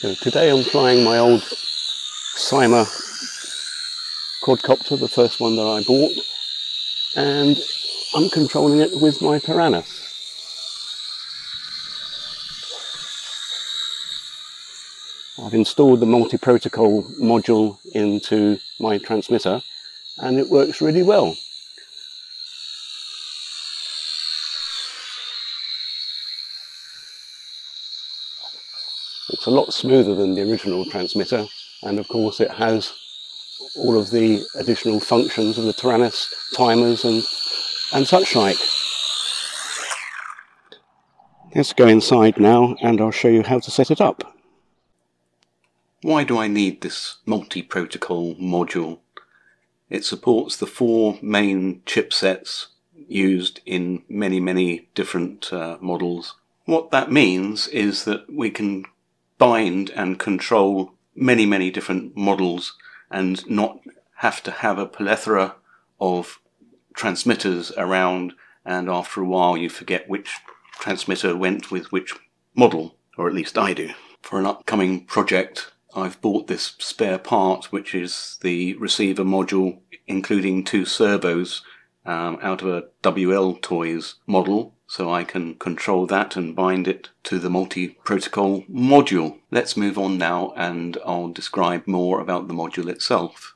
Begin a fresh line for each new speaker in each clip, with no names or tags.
So today I'm flying my old Cyma quadcopter, the first one that I bought, and I'm controlling it with my Taranis. I've installed the multi-protocol module into my transmitter and it works really well. It's a lot smoother than the original transmitter and of course it has all of the additional functions of the Taranis timers and, and such like. Let's go inside now and I'll show you how to set it up. Why do I need this multi-protocol module? It supports the four main chipsets used in many, many different uh, models. What that means is that we can bind and control many, many different models and not have to have a plethora of transmitters around and after a while you forget which transmitter went with which model, or at least I do. For an upcoming project, I've bought this spare part, which is the receiver module, including two servos um, out of a WLtoys model, so I can control that and bind it to the multi-protocol module. Let's move on now and I'll describe more about the module itself.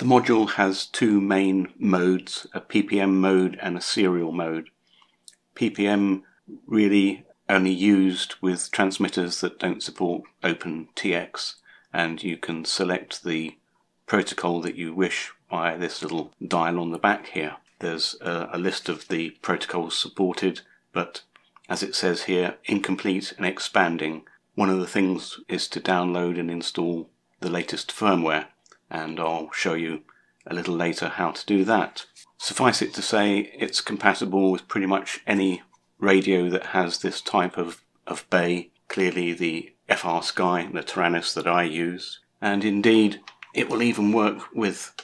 The module has two main modes, a PPM mode and a serial mode. PPM really only used with transmitters that don't support OpenTX and you can select the protocol that you wish by this little dial on the back here. There's a, a list of the protocols supported, but as it says here, incomplete and expanding. One of the things is to download and install the latest firmware, and I'll show you a little later how to do that. Suffice it to say, it's compatible with pretty much any radio that has this type of, of bay, clearly the FrSky, the Taranis that I use, and indeed it will even work with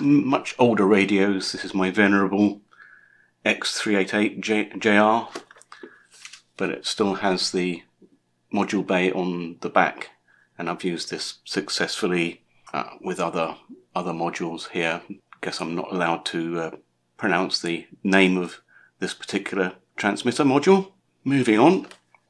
much older radios. This is my venerable X388JR, but it still has the module bay on the back, and I've used this successfully uh, with other other modules here. Guess I'm not allowed to uh, pronounce the name of this particular transmitter module. Moving on,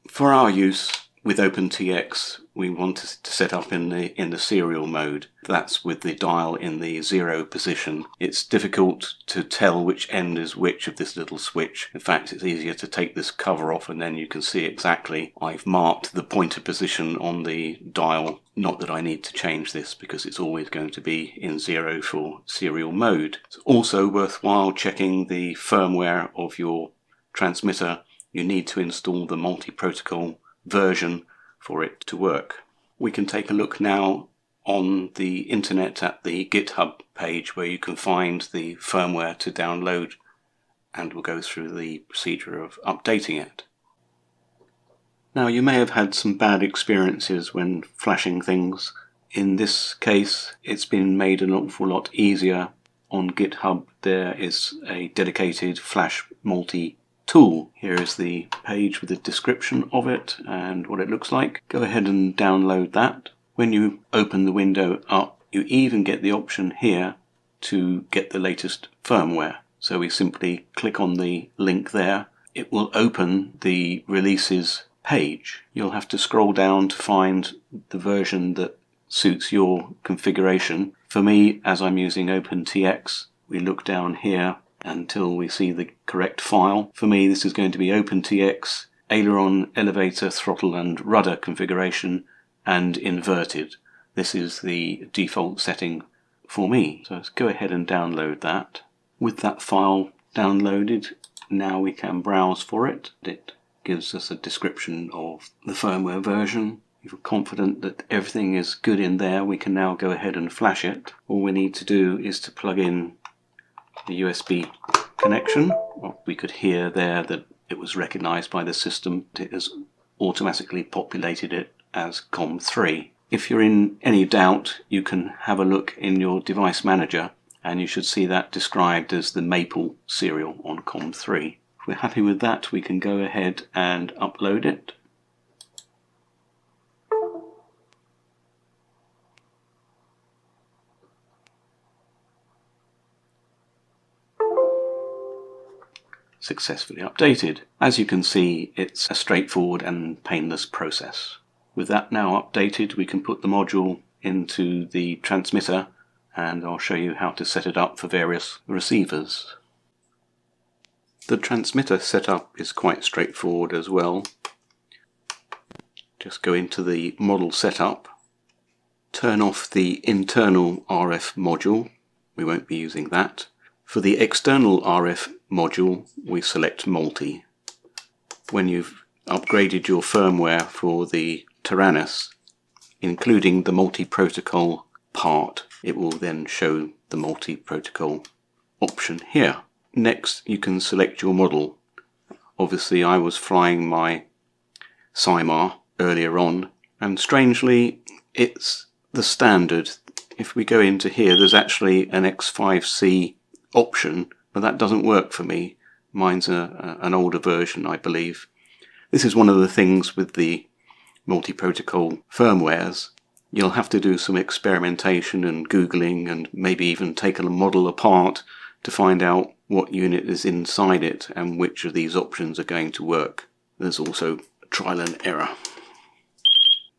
for our use with OpenTX, we want to set up in the in the serial mode. That's with the dial in the zero position. It's difficult to tell which end is which of this little switch. In fact, it's easier to take this cover off and then you can see exactly I've marked the pointer position on the dial. Not that I need to change this because it's always going to be in zero for serial mode. It's also worthwhile checking the firmware of your transmitter. You need to install the multi-protocol version for it to work. We can take a look now on the internet at the GitHub page where you can find the firmware to download and we'll go through the procedure of updating it. Now you may have had some bad experiences when flashing things. In this case it's been made an awful lot easier. On GitHub there is a dedicated flash multi tool. Here is the page with a description of it and what it looks like. Go ahead and download that. When you open the window up, you even get the option here to get the latest firmware. So we simply click on the link there. It will open the releases page. You'll have to scroll down to find the version that suits your configuration. For me, as I'm using OpenTX, we look down here until we see the correct file. For me, this is going to be OpenTX, aileron, elevator, throttle and rudder configuration, and inverted. This is the default setting for me. So let's go ahead and download that. With that file downloaded, now we can browse for it. It gives us a description of the firmware version. If we're confident that everything is good in there, we can now go ahead and flash it. All we need to do is to plug in the USB connection. Well, we could hear there that it was recognized by the system. It has automatically populated it as COM3. If you're in any doubt, you can have a look in your device manager and you should see that described as the Maple serial on COM3. If we're happy with that, we can go ahead and upload it. Successfully updated. As you can see, it's a straightforward and painless process. With that now updated, we can put the module into the transmitter and I'll show you how to set it up for various receivers. The transmitter setup is quite straightforward as well. Just go into the model setup, turn off the internal RF module, we won't be using that. For the external RF module we select multi. When you've upgraded your firmware for the Taranis, including the multi-protocol part, it will then show the multi-protocol option here. Next you can select your model. Obviously I was flying my Cyma earlier on and strangely it's the standard. If we go into here there's actually an X5C option but that doesn't work for me. Mine's a, a, an older version I believe. This is one of the things with the multi-protocol firmwares you'll have to do some experimentation and googling and maybe even take a model apart to find out what unit is inside it and which of these options are going to work. There's also trial and error.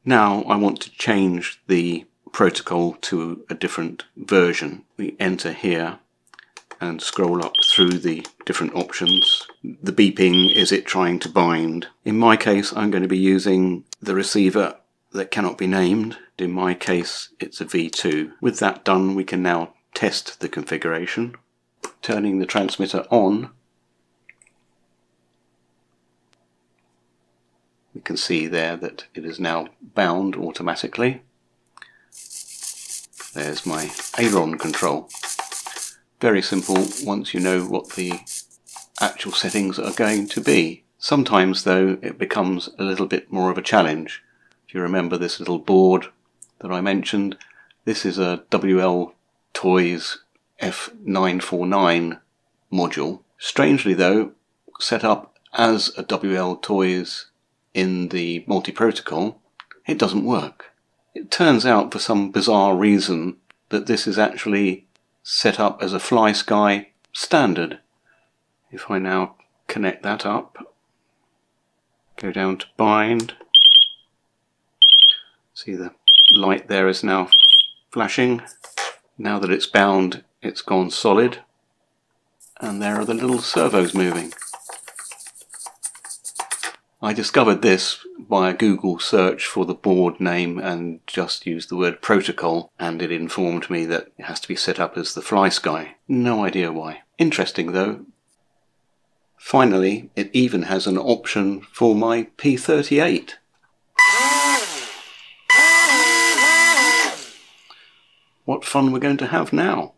Now I want to change the protocol to a different version. We enter here and scroll up through the different options. The beeping is it trying to bind. In my case I'm going to be using the receiver that cannot be named. In my case, it's a V2. With that done, we can now test the configuration. Turning the transmitter on, we can see there that it is now bound automatically. There's my aileron control. Very simple once you know what the actual settings are going to be. Sometimes though it becomes a little bit more of a challenge if you remember this little board that I mentioned, this is a WL Toys F949 module. Strangely though, set up as a WLtoys in the multi-protocol, it doesn't work. It turns out for some bizarre reason that this is actually set up as a FlySky standard. If I now connect that up, go down to bind, See the light there is now flashing. Now that it's bound, it's gone solid. And there are the little servos moving. I discovered this by a Google search for the board name and just used the word protocol and it informed me that it has to be set up as the FlySky. No idea why. Interesting though. Finally, it even has an option for my P38. what fun we're going to have now.